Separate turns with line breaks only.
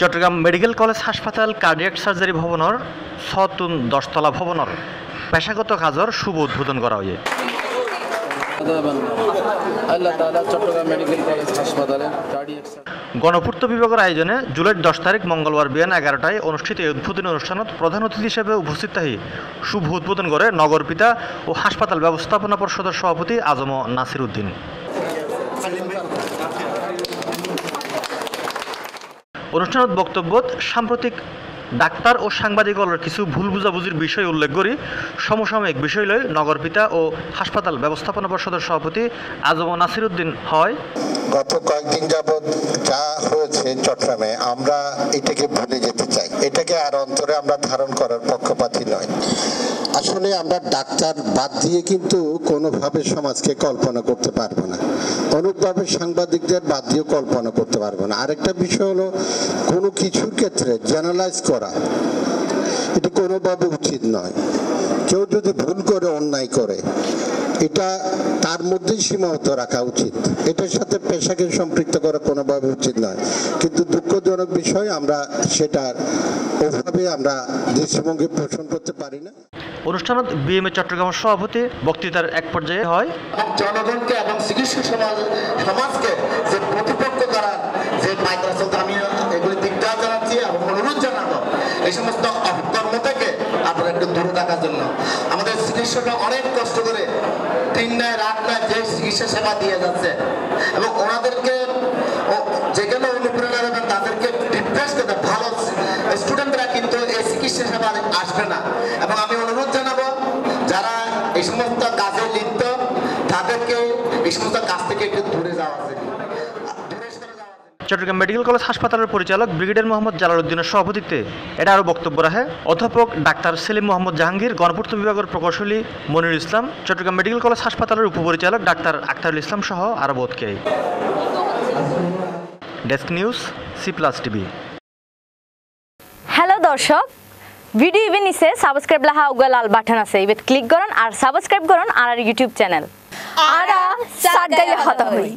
Chittagong medical college হাসপাতাল cardiac surgery ভবনের ছতুন দশতলা ভবনের পেশাগত কাজর শুভ উদ্বোধন করা হয়ে।
কার্ডিয়াক
গণপূর্ত বিভাগের আয়োজনে জুলাইয়ের দশ তারিখ মঙ্গলবার বিয়ান এগারোটায় অনুষ্ঠিত এই উদ্বোধনী অনুষ্ঠানত প্রধান অতিথি হিসেবে উপস্থিত থাকি শুভ উদ্বোধন করে নগর পিতা ও হাসপাতাল ব্যবস্থাপনা পর্ষদের সভাপতি আজম নাসির উদ্দিন। অনুষ্ঠানত বক্তব্যত সাম্প্রতিক ডাক্তার ও সাংবাদিকদের কিছু ভুল বুঝাবুঝির বিষয় উল্লেখ করি। সমসাময়িক বিষয় লই নগরপিতা ও হাসপাতাল ব্যবস্থাপনা পর্ষদের সভাপতি আজম নাসির উদ্দিন হয়।
গত কয়েকদিন যাবৎ যা হয়েছে চট্টগ্রামে, আমরা এটাকে ভুলে যেতে চাই। এটাকে আর অন্তরে আমরা ধারণ করার পক্ষপাতী নয় আসলে আমরা ডাক্তার বাদ দিয়ে কিন্তু কোনোভাবে সমাজকে কল্পনা করতে পারব না। অনুরূপভাবে সাংবাদিকদের বাদ দিয়ে কল্পনা করতে পারব না। আরেকটা বিষয় হলো, কোনো কিছুর ক্ষেত্রে জেনারেলাইজ করা, এটা কোনোভাবে উচিত নয়। কেউ যদি ভুল করে অন্যায় করে এটা তার মধ্যেই সীমাবদ্ধ রাখা উচিত। এটার সাথে পেশাকে সম্পৃক্ত করা কোনোভাবে উচিত নয়। কিন্তু দুঃখজনক বিষয় আমরা সেটার ওভাবে আমরা দৃষ্টিভঙ্গি পোষণ করতে পারি না।
অনুষ্ঠানত বিএমএ চট্টগ্রামের সভাপতি বক্তৃতার এক পর্যায়ে হয়
জনগণকে এবং চিকিৎসা সমাজ সমাজকে যে প্রতিপক্ষ করার যে মাইক্রোসফট আমি এগুলি দিকটা জানাচ্ছি এবং অনুরোধ জানাব এই সমস্ত থেকে আপনারা একটু দূরে থাকার জন্য। আমাদের চিকিৎসকরা অনেক কষ্ট করে দিন নয় রাত নয় যে চিকিৎসা সেবা দিয়ে যাচ্ছে। এবং ওনাদেরকে যেখানে অনুপ্রেরণা দেবেন, তাদেরকে রিফ্রেশ করতে ভালো স্টুডেন্টরা কিন্তু এই চিকিৎসা সেবা আসবে না। এবং আমি অনুরোধ জানাব, যারা এই সমস্ত কাজে লিপ্ত, তাদেরকে এই সমস্ত কাজ থেকে একটু দূরে যাওয়া উচিত। দূরে সরে যাওয়া উচিত।
চট্টগ্রাম মেডিকেল কলেজ হাসপাতালের পরিচালক ব্রিগেডিয়ার মোহাম্মদ জালাল উদ্দিনের সভাপতিত্বে এটা আরও বক্তব্য রাখে। অধ্যাপক ডাক্তার সেলিম মোহাম্মদ জাহাঙ্গীর, গণপূর্ত বিভাগের প্রকৌশলী মনিরুল ইসলাম, চট্টগ্রাম মেডিকেল কলেজ হাসপাতালের উপপরিচালক ডাক্তার আক্তারুল ইসলাম সহ আরও বোধকে। Desk news, C plus TV.
Hello দর্শক, ভিডিও ইভেন নিচে সাবস্ক্রাইব লাহা উগা লাল বাটন আছে। ইবেত ক্লিক করুন আর সাবস্ক্রাইব করুন আর ইউটিউব চ্যানেল।
আরা সাগাইলে হতা হই।